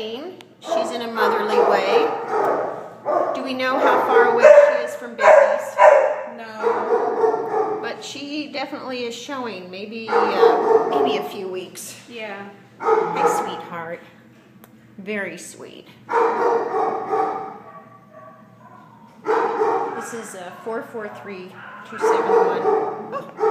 resting. She's in a motherly way. Do we know how far away she is from babies? No. But she definitely is showing. Maybe, uh, maybe a few weeks. Yeah. My sweetheart. Very sweet. This is uh, a 443 271.